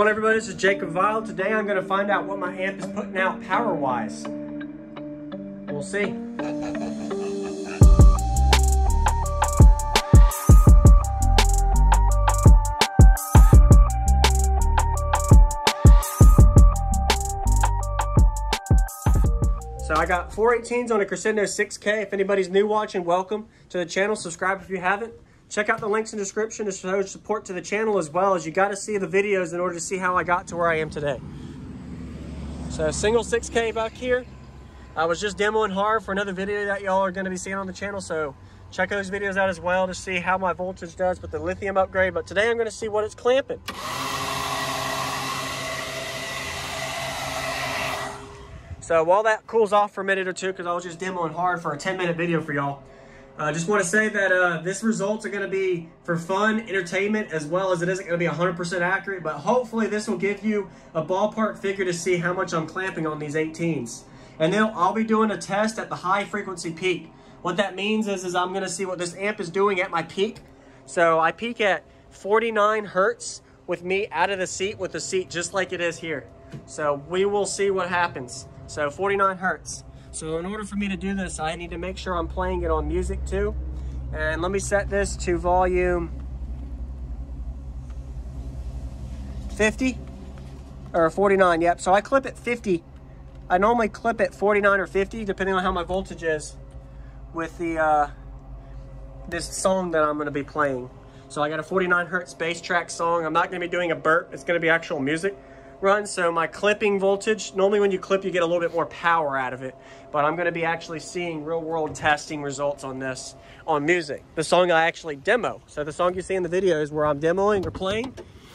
Hello everybody, this is Jacob Viral. Today I'm going to find out what my amp is putting out power-wise. We'll see. So I got 418s on a Crescendo 6K. If anybody's new watching, welcome to the channel. Subscribe if you haven't. Check out the links in the description to show support to the channel as well as you got to see the videos in order to see how I got to where I am today. So single 6K back here. I was just demoing hard for another video that y'all are going to be seeing on the channel. So check those videos out as well to see how my voltage does with the lithium upgrade. But today I'm going to see what it's clamping. So while that cools off for a minute or two, because I was just demoing hard for a 10 minute video for y'all, uh, just want to say that uh, this results are going to be for fun, entertainment, as well as it isn't going to be 100% accurate, but hopefully this will give you a ballpark figure to see how much I'm clamping on these 18s. And then I'll be doing a test at the high frequency peak. What that means is, is I'm going to see what this amp is doing at my peak. So I peak at 49 hertz with me out of the seat with the seat just like it is here. So we will see what happens. So 49 hertz. So in order for me to do this, I need to make sure I'm playing it on music too. And let me set this to volume 50 or 49. Yep. So I clip at 50. I normally clip at 49 or 50, depending on how my voltage is with the uh, this song that I'm going to be playing. So I got a 49 hertz bass track song. I'm not going to be doing a burp. It's going to be actual music run. So my clipping voltage, normally when you clip, you get a little bit more power out of it. But I'm gonna be actually seeing real world testing results on this on music. The song I actually demo. So the song you see in the videos where I'm demoing or playing,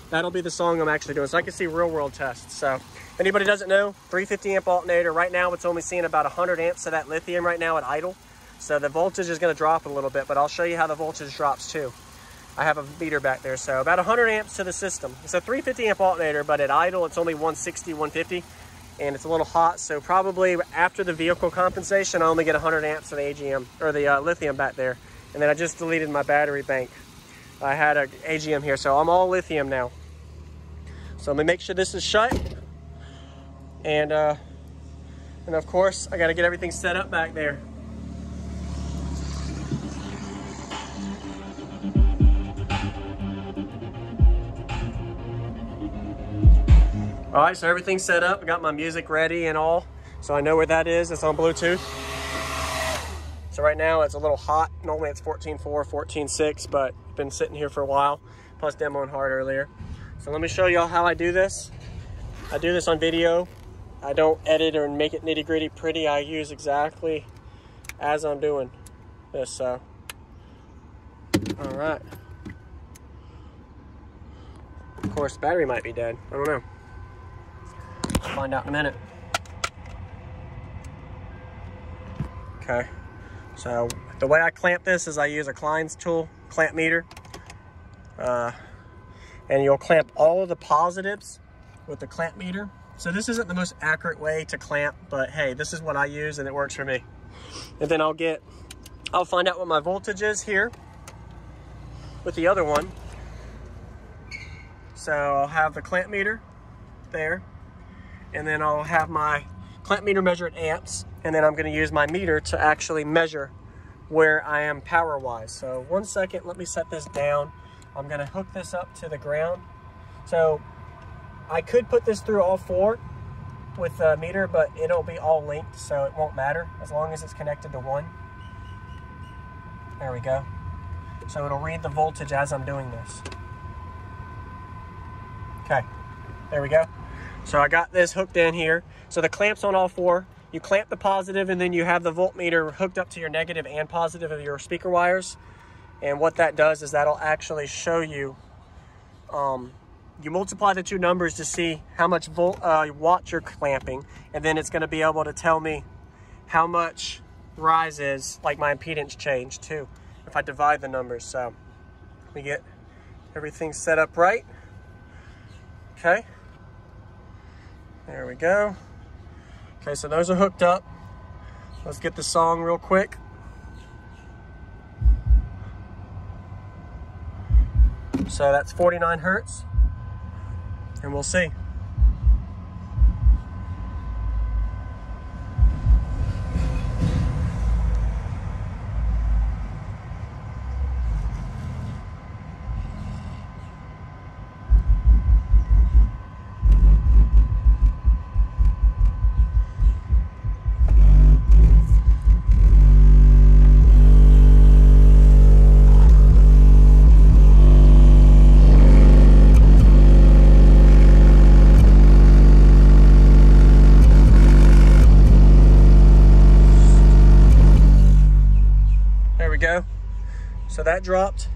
that'll be the song I'm actually doing. So I can see real world tests. So if anybody doesn't know, 350 amp alternator. Right now it's only seeing about 100 amps of that lithium right now at idle. So the voltage is gonna drop a little bit, but I'll show you how the voltage drops too. I have a meter back there. So about 100 amps to the system. It's a 350 amp alternator, but at idle, it's only 160, 150, and it's a little hot. So probably after the vehicle compensation, I only get 100 amps of the AGM or the uh, lithium back there. And then I just deleted my battery bank. I had a AGM here, so I'm all lithium now. So let me make sure this is shut. And, uh, and of course, I got to get everything set up back there. All right, so everything's set up. I got my music ready and all. So I know where that is. It's on Bluetooth. So right now it's a little hot. Normally it's 14.4, 14.6, but been sitting here for a while. Plus demoing hard earlier. So let me show y'all how I do this. I do this on video. I don't edit or make it nitty gritty pretty. I use exactly as I'm doing this, so. All right. Of course, battery might be dead. I don't know. Find out in a minute. Okay, so the way I clamp this is I use a Klein's tool clamp meter. Uh, and you'll clamp all of the positives with the clamp meter. So this isn't the most accurate way to clamp, but hey, this is what I use and it works for me. And then I'll get, I'll find out what my voltage is here with the other one. So I'll have the clamp meter there and then I'll have my clamp meter measure at amps, and then I'm gonna use my meter to actually measure where I am power-wise. So one second, let me set this down. I'm gonna hook this up to the ground. So I could put this through all four with the meter, but it'll be all linked, so it won't matter as long as it's connected to one. There we go. So it'll read the voltage as I'm doing this. Okay, there we go. So I got this hooked in here. So the clamp's on all four. You clamp the positive and then you have the voltmeter hooked up to your negative and positive of your speaker wires. And what that does is that'll actually show you, um, you multiply the two numbers to see how much volt, uh, watt you're clamping. And then it's gonna be able to tell me how much rise is, like my impedance change too, if I divide the numbers. So we get everything set up right. Okay. There we go. Okay, so those are hooked up. Let's get the song real quick. So that's 49 hertz. and we'll see. There we go. So that dropped.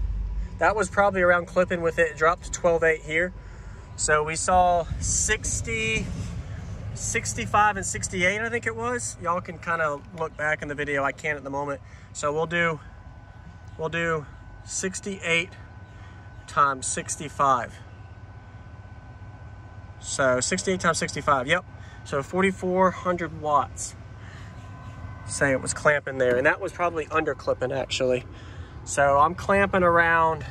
That was probably around clipping with it. It dropped to 12.8 here. So we saw 60, 65 and 68, I think it was. Y'all can kind of look back in the video. I can't at the moment. So we'll do, we'll do 68 times 65. So 68 times 65, yep. So 4,400 watts. Say it was clamping there. And that was probably under clipping actually. So I'm clamping around,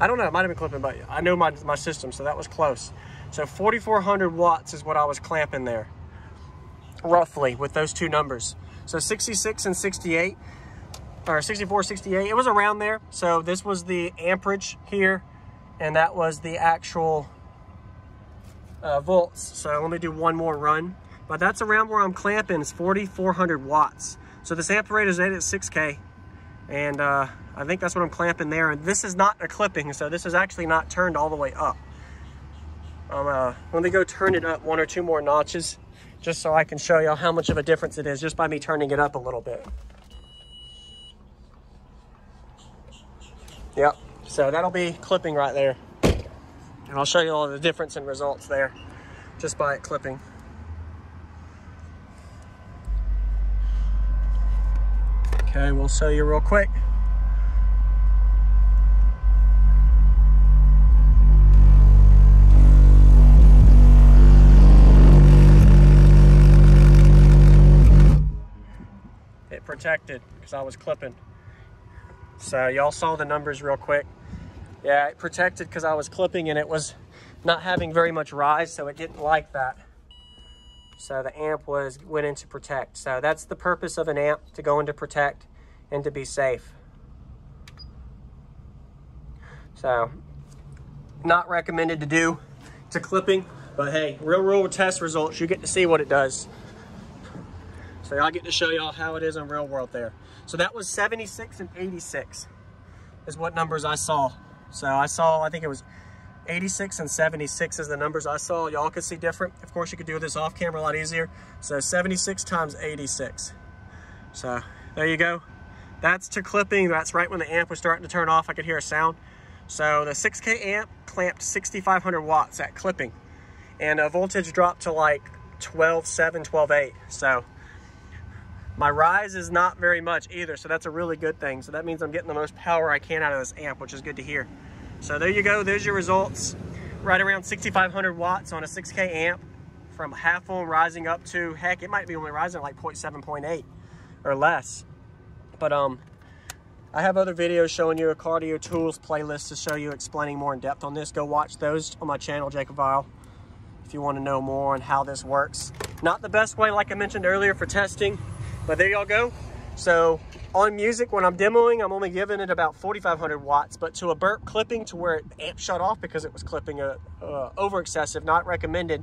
I don't know, it might have been clipping, but I know my, my system, so that was close. So 4,400 watts is what I was clamping there, roughly, with those two numbers. So 66 and 68, or 64, 68, it was around there. So this was the amperage here, and that was the actual uh, volts. So let me do one more run. But that's around where I'm clamping, it's 4,400 watts. So this amperage is at 6K, and uh, I think that's what I'm clamping there. And this is not a clipping, so this is actually not turned all the way up. Um, uh, let me go turn it up one or two more notches, just so I can show y'all how much of a difference it is just by me turning it up a little bit. Yep, so that'll be clipping right there. And I'll show you all the difference in results there, just by it clipping. Okay, we'll show you real quick. It protected because I was clipping. So y'all saw the numbers real quick. Yeah, it protected because I was clipping and it was not having very much rise, so it didn't like that. So the amp was went into protect. So that's the purpose of an amp, to go into protect and to be safe. So not recommended to do to clipping, but hey, real world test results, you get to see what it does. So I'll get to show y'all how it is in real world there. So that was 76 and 86 is what numbers I saw. So I saw, I think it was 86 and 76 is the numbers I saw. Y'all could see different. Of course, you could do this off camera a lot easier. So 76 times 86. So there you go. That's to clipping. That's right when the amp was starting to turn off. I could hear a sound. So the 6K amp clamped 6,500 watts at clipping. And a voltage dropped to like 12.7, 12.8. So my rise is not very much either. So that's a really good thing. So that means I'm getting the most power I can out of this amp, which is good to hear. So there you go, there's your results. Right around 6,500 watts on a 6K amp from half ohm rising up to, heck, it might be only rising like 0.7, 0.8 or less. But um, I have other videos showing you a car audio tools playlist to show you explaining more in depth on this. Go watch those on my channel, Jacob Viral, if you want to know more on how this works. Not the best way, like I mentioned earlier, for testing, but there y'all go. So on music, when I'm demoing, I'm only giving it about 4,500 watts, but to a burp clipping to where it amp shut off because it was clipping a, over excessive, not recommended,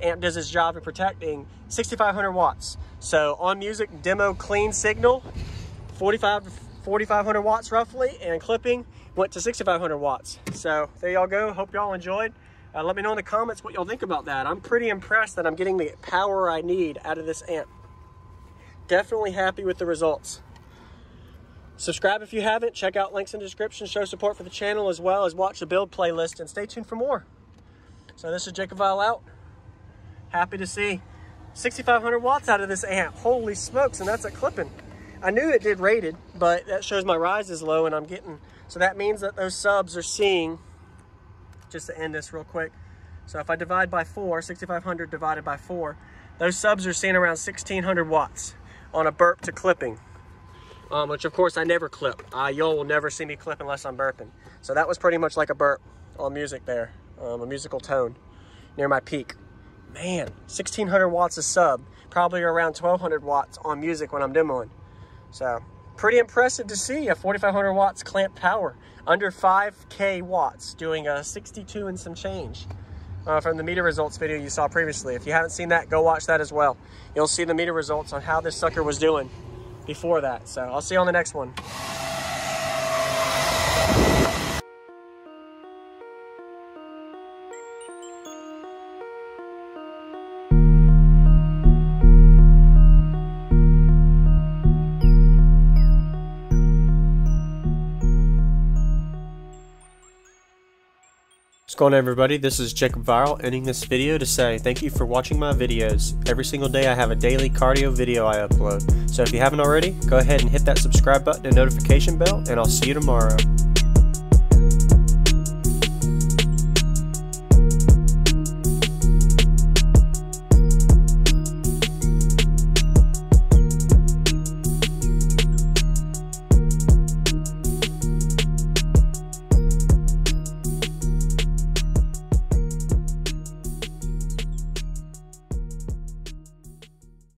amp does its job in protecting 6,500 watts. So on music, demo clean signal, 45 4,500 watts roughly, and clipping went to 6,500 watts. So there y'all go. Hope y'all enjoyed. Uh, let me know in the comments what y'all think about that. I'm pretty impressed that I'm getting the power I need out of this amp. Definitely happy with the results. Subscribe if you haven't. Check out links in the description. Show support for the channel as well as watch the build playlist and stay tuned for more. So this is Jacob Viral out. Happy to see 6,500 watts out of this amp. Holy smokes, and that's a clipping. I knew it did rated, but that shows my rise is low and I'm getting, so that means that those subs are seeing, just to end this real quick. So if I divide by four, 6,500 divided by four, those subs are seeing around 1,600 watts on a burp to clipping um, which of course I never clip. Uh, y'all will never see me clip unless I'm burping. So that was pretty much like a burp on music there, um, a musical tone. near my peak. Man, 1600 watts of sub, probably around 1200 watts on music when I'm demoing. So pretty impressive to see a 4500 watts clamp power under 5k watts doing a 62 and some change uh, from the meter results video you saw previously. If you haven't seen that, go watch that as well. You'll see the meter results on how this sucker was doing before that. So I'll see you on the next one. What's going on everybody, this is Jacob Viral ending this video to say thank you for watching my videos. Every single day I have a daily car audio video I upload. So if you haven't already, go ahead and hit that subscribe button and notification bell and I'll see you tomorrow.